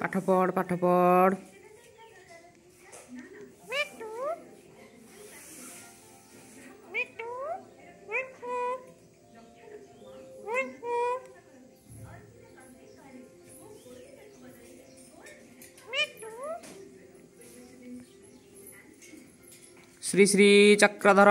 পাঠ পড় পাঠ পড় Shri Shri Chakradhar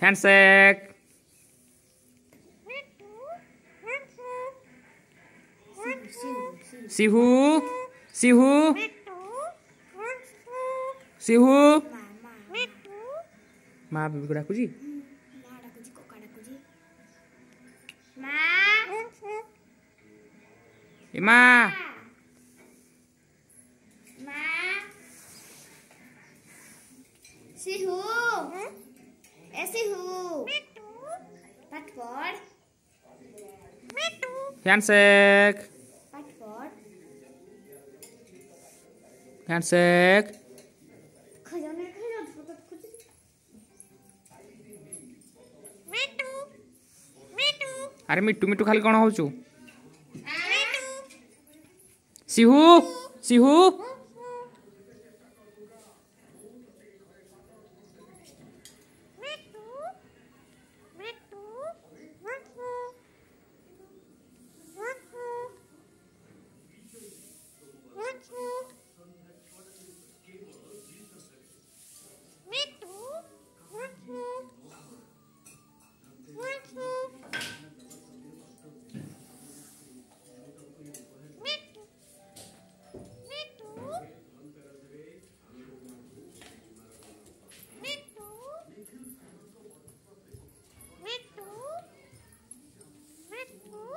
Handshake. sihu, sihu, sihu, eh, ma, ma, ma, Ma, bibi Ma, Ma. Ma. ऐसे हूँ पटकोर हैंडशेक पटकोर हैंडशेक আরে মিটু মিটু খালি কোণ হচ্ছু সিহু সিহু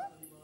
Huh?